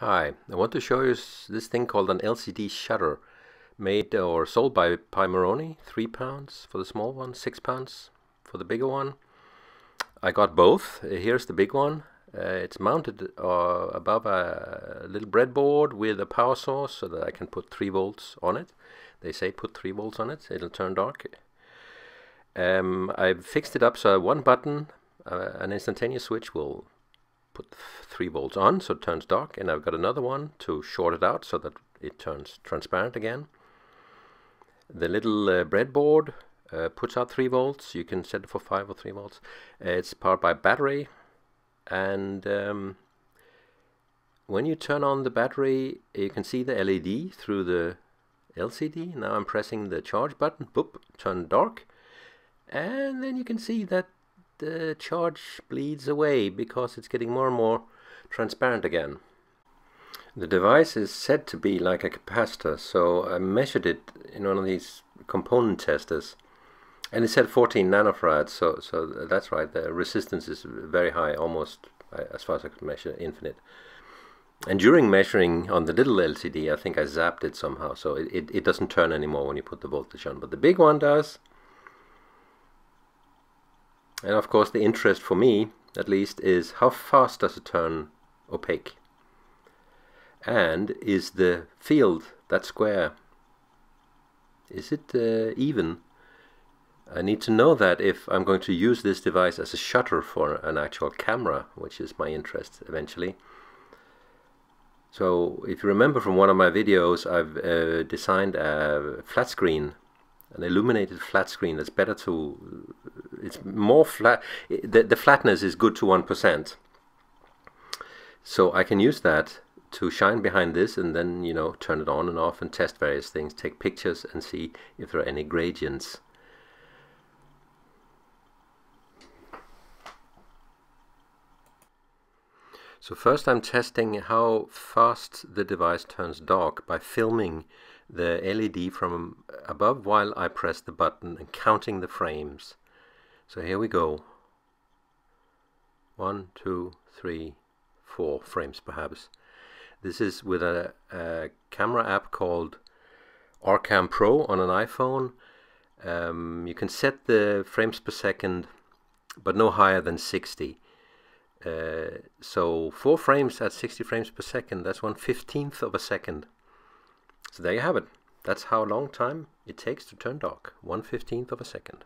Hi, I want to show you this thing called an LCD shutter made or sold by Pimoroni, three pounds for the small one, six pounds for the bigger one. I got both. Here's the big one. Uh, it's mounted uh, above a little breadboard with a power source so that I can put 3 volts on it. They say put 3 volts on it, it'll turn dark. Um, I've fixed it up so one button, uh, an instantaneous switch will put 3 volts on so it turns dark and I've got another one to short it out so that it turns transparent again. The little uh, breadboard uh, puts out 3 volts, you can set it for 5 or 3 volts. Uh, it's powered by battery and um, when you turn on the battery you can see the LED through the LCD. Now I'm pressing the charge button, boop, turn dark and then you can see that the charge bleeds away because it's getting more and more transparent again. The device is said to be like a capacitor, so I measured it in one of these component testers and it said 14 nanofarads, so, so that's right, the resistance is very high, almost, uh, as far as I could measure, infinite. And during measuring on the little LCD, I think I zapped it somehow, so it, it, it doesn't turn anymore when you put the voltage on, but the big one does. And of course the interest for me, at least, is how fast does it turn opaque? And is the field, that square, is it uh, even? I need to know that if I'm going to use this device as a shutter for an actual camera, which is my interest eventually. So if you remember from one of my videos, I've uh, designed a flat screen an illuminated flat screen that's better to it's more flat the, the flatness is good to 1% so I can use that to shine behind this and then you know turn it on and off and test various things take pictures and see if there are any gradients So first I'm testing how fast the device turns dark by filming the LED from above while I press the button and counting the frames. So here we go. One, two, three, four frames perhaps. This is with a, a camera app called Orcam Pro on an iPhone. Um, you can set the frames per second but no higher than 60. Uh, so four frames at 60 frames per second, that's one fifteenth of a second. So there you have it. That's how long time it takes to turn dark, one fifteenth of a second.